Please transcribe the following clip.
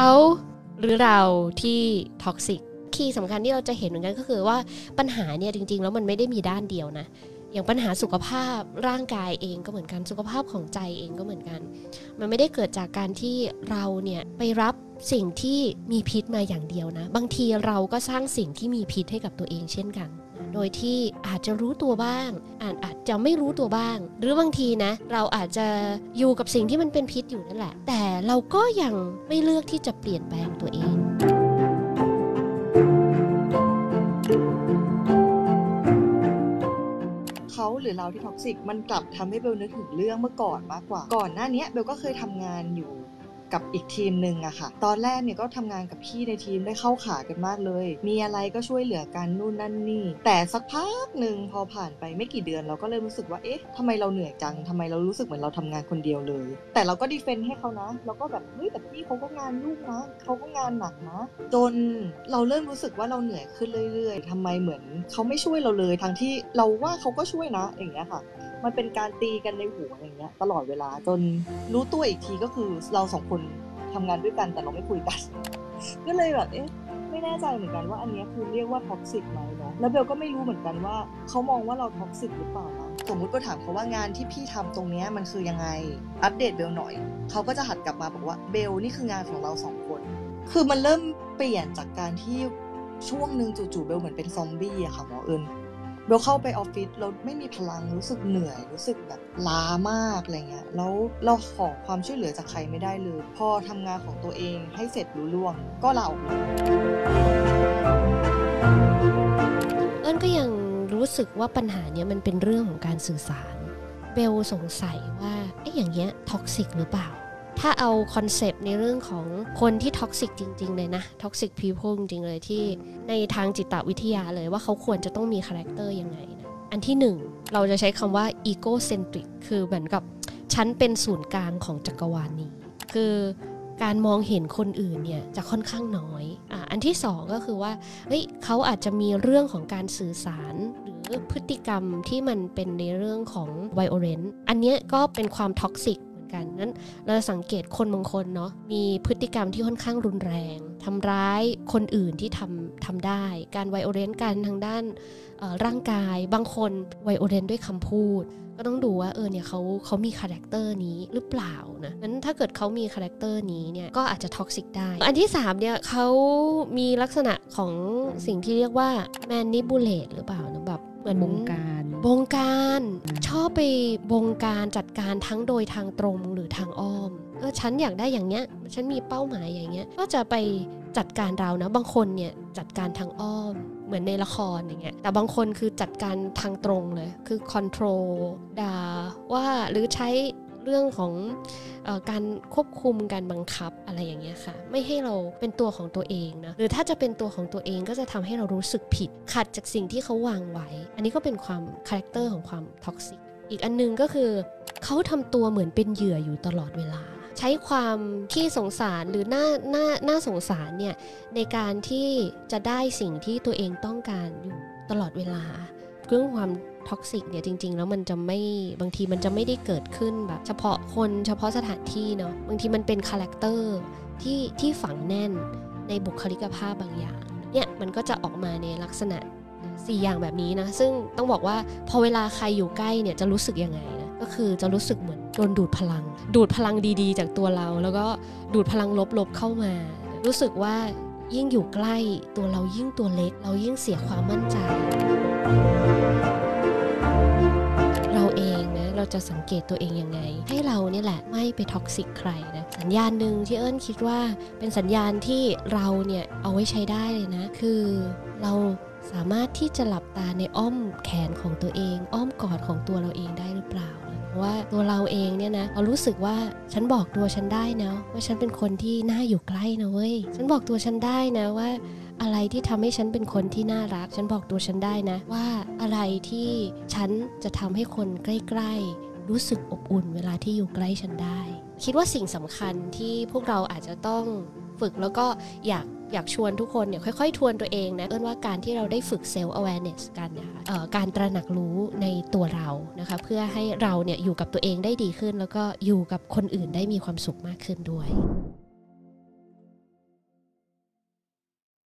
เขาหรือเราที่ toxic key สำคัญที่เราจะเห็นเหมือนกันก็คือว่าปัญหาเนี่ยจริง ๆ แล้วมันไม่ได้มีด้านเดียวนะอย่างปัญหาสุขภาพร่างกายเองก็เหมือนกันสุขภาพของใจเองก็เหมือนกัน มันไม่ได้เกิดจากการที่เราเนี่ยไปรับสิ่งที่มีพิษมาอย่างเดียวนะ บางทีเราก็สร้างสิ่งที่มีพิษให้กับตัวเองเช่นกัน โดยที่อาจจะรู้ตัวบ้างอาจอาจจะไม่รู้ตัวบ้าง หรือบางทีนะ เราอาจจะอยู่กับสิ่งที่มันเป็นพิษอยู่นั่นแหละ แต่เราก็ยังไม่เลือกที่จะเปลี่ยนแปลงตัวเองเขาหรือเราที่ toxic มันกลับทำให้เบลนึกถึงเรื่องเมื่อก่อนมากกว่า ก่อนหน้านี้เบลก็เคยทำงานอยู่ กับอีกทีมหนึ่งอะค่ะ ตอนแรกเนี่ยก็ทำงานกับพี่ในทีมได้เข้าขากันมากเลย มีอะไรก็ช่วยเหลือกันนู่นนั่นนี่ แต่สักพักหนึ่งพอผ่านไปไม่กี่เดือนเราก็เริ่มรู้สึกว่าเอ๊ะทำไมเราเหนื่อยจังทำไมเรารู้สึกเหมือนเราทำงานคนเดียวเลย แต่เราก็ defend ให้เขานะเราก็แบบเฮ้ยแต่พี่เขาก็งานยุ่งนะเขาก็งานหนักนะจนเราเริ่มรู้สึกว่าเราเหนื่อยขึ้นเรื่อย ๆทำไมเหมือนเขาไม่ช่วยเราเลยทั้งที่เราว่าเขาก็ช่วยนะอย่างเงี้ยค่ะ มันเป็นการตีกันในหัวอย่างเงี้ย ตลอดเวลาจนรู้ตัวอีกทีก็คือเราสองคนทำงานด้วยกันแต่เราไม่คุยกัน ก็เลยแบบเอ๊ะไม่แน่ใจเหมือนกันว่าอันเนี้ยคือเรียกว่า toxic ไหมเนาะแล้วเบลก็ไม่รู้เหมือนกันว่าเขามองว่าเรา toxic หรือเปล่านะสมมุติก็ถามเขาว่างานที่พี่ทำตรงเนี้ยมันคือยังไงอัปเดตเบลหน่อยเขาก็จะหัดกลับมาบอกว่าเบลนี่คืองานของเราสองคน คือมันเริ่มเปลี่ยนจากการที่ช่วงหนึ่งจู่ๆเบลเหมือนเป็นซอมบี้อะค่ะหมอเอิญ เบลเข้าไปออฟฟิศเราไม่มีพลังรู้สึกเหนื่อย รู้สึกแบบล้ามากอะไรเงี้ยแล้วเราขอความช่วยเหลือจากใครไม่ได้เลย พอทำงานของตัวเองให้เสร็จรู้ล่วงก็ลาออกเลยเอิญก็ยังรู้สึกว่าปัญหาเนี้ยมันเป็นเรื่องของการสื่อสาร เบลสงสัยว่าไอ้อย่างเงี้ย toxic หรือเปล่า ถ้าเอา concept ในเรื่องของคนที่ท็อกซิกจริง ๆ เลยนะท็อกซิกพีพ e จริง ๆ เลยที่ในทางจิตวิทยาเลยว่าเขาควรจะต้องมี character ยังไงนะอันที่หนึ่งเราจะใช้คำว่า ego centric คือเหมือนกับฉันเป็นศูนย์กลางของจักรวาลนี้ คือการมองเห็นคนอื่นเนี่ยจะค่อนข้างน้อยอะอันที่สองก็คือว่าเฮ้ยเขาอาจจะมีเรื่องของการสื่อสาร หรือพฤติกรรมที่มันเป็นในเรื่องของ violence อันนี้ก็เป็นความ toxic ดังนั้นเราจะสังเกตคนบางคนเนาะมีพฤติกรรมที่ค่อนข้างรุนแรงทำร้ายคนอื่นที่ทำทำได้ การ violence กันทางด้านร่างกายบางคน violence ด้วยคำพูด ก็ต้องดูว่าเออเนี่ยเขาเขามี character นี้หรือเปล่านะนั้นถ้าเกิดเขามี character นี้เนี่ยก็อาจจะ toxic ได้ อันที่3เนี่ยเขามีลักษณะของสิ่งที่เรียกว่า manipulate หรือเปล่านะแบบเหมือนบงการ บงการชอบไปบงการจัดการทั้งโดยทางตรงหรือทางอ้อมเออฉันอยากได้อย่างเงี้ย ฉันมีเป้าหมายอย่างเงี้ย ก็จะไปจัดการเรานะบางคนเนี่ยจัดการทางอ้อมเหมือนในละครอย่างเงี้ยแต่บางคนคือจัดการทางตรงเลย คือคอนโทรลด่าว่าหรือใช้ เรื่องของออการควบคุมการบังคับอะไรอย่างเงี้ยค่ะ ไม่ให้เราเป็นตัวของตัวเองนะหรือถ้าจะเป็นตัวของตัวเองก็จะทำให้เรารู้สึกผิดขัดจากสิ่งที่เขาวางไว้ อันนี้ก็เป็นความ character ของความ toxic อีกอันหนึ่งก็คือเขาทำตัวเหมือนเป็นเหยื่ออยู่ตลอดเวลา ใช้ความขี้สงสารหรือหน่าหน่าหน่าสงสารเนี่ยในการที่จะได้สิ่งที่ตัวเองต้องการอยู่ตลอดเวลาเรื่องความ toxic เนี่ยจริง ๆ แล้วมันจะไม่บางทีมันจะไม่ได้เกิดขึ้นแบบ เฉพาะคนเฉพาะสถานที่เนาะบางทีมันเป็น character ที่ที่ฝังแน่นในบุคลิกภาพบางอย่างเนี่ยมันก็จะออกมาในลักษณะสี่อย่างแบบนี้นะ ซึ่งต้องบอกว่าพอเวลาใครอยู่ใกล้เนี่ยจะรู้สึกยังไงนะก็คือจะรู้สึกเหมือนโดนดูดพลัง ดูดพลังดีๆ จากตัวเรา แล้วก็ดูดพลังลบๆเข้ามา รู้สึกว่ายิ่งอยู่ใกล้ตัวเรายิ่งตัวเล็ก เรายิ่งเสียความมั่นใจ จะสังเกตตัวเองยังไง ให้เราเนี่ยแหละไม่ไปท็อกซิกใครนะสัญญาณหนึ่งที่เอิญคิดว่าเป็นสัญญาณที่เราเนี่ยเอาไว้ใช้ได้เลยนะ คือเราสามารถที่จะหลับตาในอ้อมแขนของตัวเอง อ้อมกอดของตัวเราเองได้หรือเปล่าเพราะว่าตัวเราเองเนี่ยนะเรารู้สึกว่าฉันบอกตัวฉันได้นะว่าฉันเป็นคนที่น่าอยู่ใกล้นะเว้ยฉันบอกตัวฉันได้นะว่าอะไรที่ทำให้ฉันเป็นคนที่น่ารัก ฉันบอกตัวฉันได้นะ ว่าอะไรที่ฉันจะทำให้คนใกล้ ๆ รู้สึกอบอุ่นเวลาที่อยู่ใกล้ฉันได้ คิดว่าสิ่งสำคัญที่พวกเราอาจจะต้องฝึกแล้วก็อยากอยากชวนทุกคนเนี่ยค่อยๆ ทวนตัวเองนะเอิ้นว่าการที่เราได้ฝึกเซลล์ awareness กันนะคะการตระหนักรู้ในตัวเรานะคะเพื่อให้เราเนี่ยอยู่กับตัวเองได้ดีขึ้น แล้วก็อยู่กับคนอื่นได้มีความสุขมากขึ้นด้วย